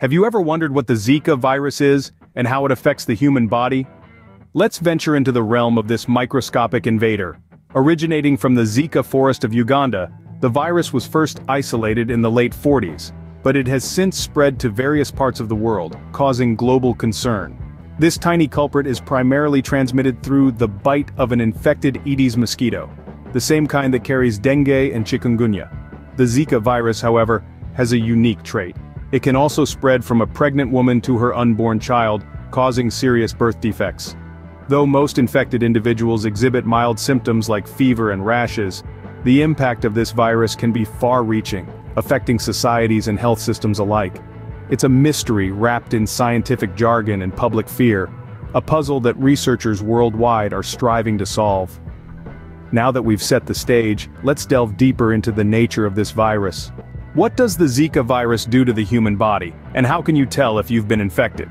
Have you ever wondered what the Zika virus is, and how it affects the human body? Let's venture into the realm of this microscopic invader. Originating from the Zika forest of Uganda, the virus was first isolated in the late 40s, but it has since spread to various parts of the world, causing global concern. This tiny culprit is primarily transmitted through the bite of an infected Aedes mosquito, the same kind that carries dengue and chikungunya. The Zika virus, however, has a unique trait. It can also spread from a pregnant woman to her unborn child, causing serious birth defects. Though most infected individuals exhibit mild symptoms like fever and rashes, the impact of this virus can be far-reaching, affecting societies and health systems alike. It's a mystery wrapped in scientific jargon and public fear, a puzzle that researchers worldwide are striving to solve. Now that we've set the stage, let's delve deeper into the nature of this virus. What does the Zika virus do to the human body, and how can you tell if you've been infected?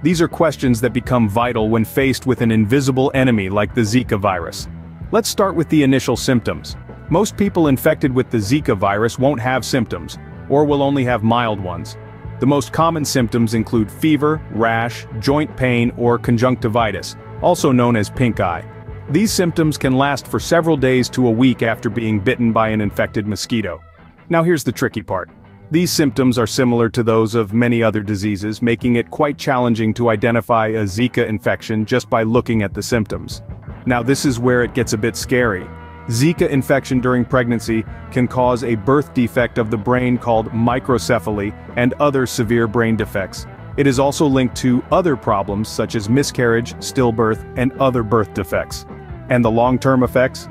These are questions that become vital when faced with an invisible enemy like the Zika virus. Let's start with the initial symptoms. Most people infected with the Zika virus won't have symptoms, or will only have mild ones. The most common symptoms include fever, rash, joint pain or conjunctivitis, also known as pink eye. These symptoms can last for several days to a week after being bitten by an infected mosquito. Now here's the tricky part. These symptoms are similar to those of many other diseases making it quite challenging to identify a Zika infection just by looking at the symptoms. Now this is where it gets a bit scary. Zika infection during pregnancy can cause a birth defect of the brain called microcephaly and other severe brain defects. It is also linked to other problems such as miscarriage, stillbirth, and other birth defects. And the long-term effects?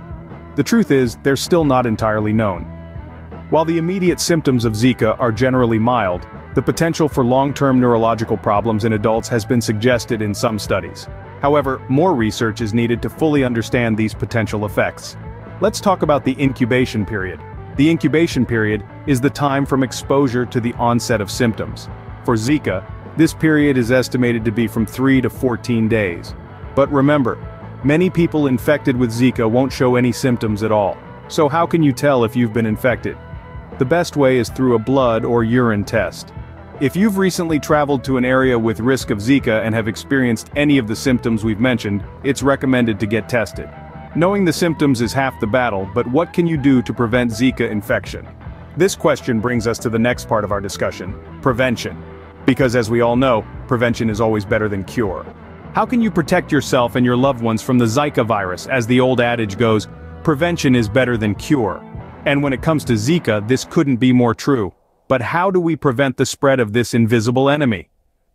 The truth is, they're still not entirely known. While the immediate symptoms of Zika are generally mild, the potential for long-term neurological problems in adults has been suggested in some studies. However, more research is needed to fully understand these potential effects. Let's talk about the incubation period. The incubation period is the time from exposure to the onset of symptoms. For Zika, this period is estimated to be from 3 to 14 days. But remember, many people infected with Zika won't show any symptoms at all. So how can you tell if you've been infected? The best way is through a blood or urine test. If you've recently traveled to an area with risk of Zika and have experienced any of the symptoms we've mentioned, it's recommended to get tested. Knowing the symptoms is half the battle, but what can you do to prevent Zika infection? This question brings us to the next part of our discussion, prevention. Because as we all know, prevention is always better than cure. How can you protect yourself and your loved ones from the Zika virus, as the old adage goes, prevention is better than cure. And when it comes to Zika, this couldn't be more true. But how do we prevent the spread of this invisible enemy?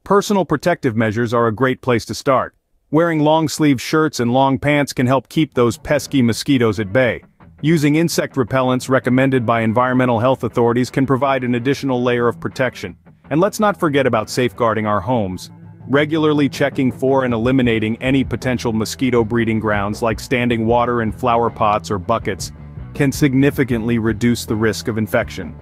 Personal protective measures are a great place to start. Wearing long-sleeve shirts and long pants can help keep those pesky mosquitoes at bay. Using insect repellents recommended by environmental health authorities can provide an additional layer of protection. And let's not forget about safeguarding our homes. Regularly checking for and eliminating any potential mosquito breeding grounds like standing water in flower pots or buckets can significantly reduce the risk of infection.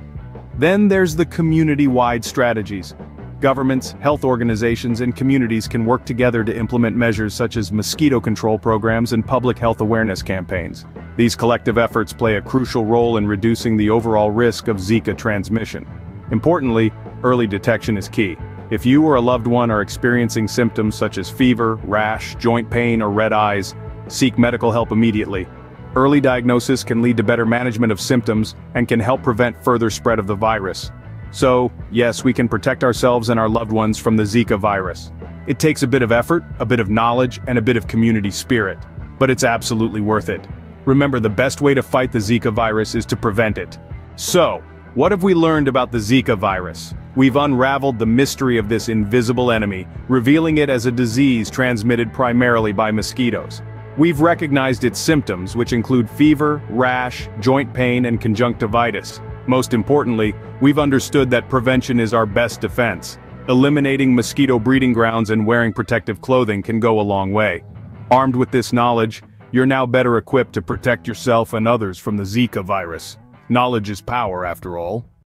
Then there's the community-wide strategies. Governments, health organizations and communities can work together to implement measures such as mosquito control programs and public health awareness campaigns. These collective efforts play a crucial role in reducing the overall risk of Zika transmission. Importantly, early detection is key. If you or a loved one are experiencing symptoms such as fever, rash, joint pain or red eyes, seek medical help immediately. Early diagnosis can lead to better management of symptoms and can help prevent further spread of the virus. So, yes, we can protect ourselves and our loved ones from the Zika virus. It takes a bit of effort, a bit of knowledge, and a bit of community spirit. But it's absolutely worth it. Remember the best way to fight the Zika virus is to prevent it. So, what have we learned about the Zika virus? We've unraveled the mystery of this invisible enemy, revealing it as a disease transmitted primarily by mosquitoes. We've recognized its symptoms, which include fever, rash, joint pain, and conjunctivitis. Most importantly, we've understood that prevention is our best defense. Eliminating mosquito breeding grounds and wearing protective clothing can go a long way. Armed with this knowledge, you're now better equipped to protect yourself and others from the Zika virus. Knowledge is power after all.